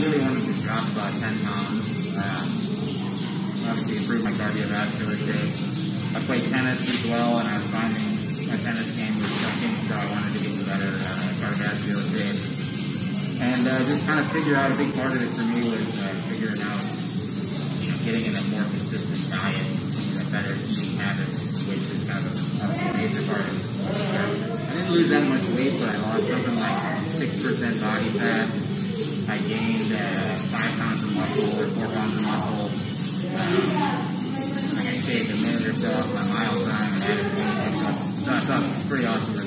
really wanted to drop about 10 pounds. Um, obviously improve my cardiovascular state. I played tennis as well, and I was finding my tennis game was sucking, so I wanted to get better uh, cardiovascular state. And uh, just kind of figure out a big part of it for me was uh, figuring out, you know, getting in a more consistent diet, you know, better eating habits, which is kind of a, a major part of it. I didn't lose that much weight, but I lost something like 6% body fat. I shaved a minute or so off my mile time and added 20 push-ups. So I saw some pretty awesome.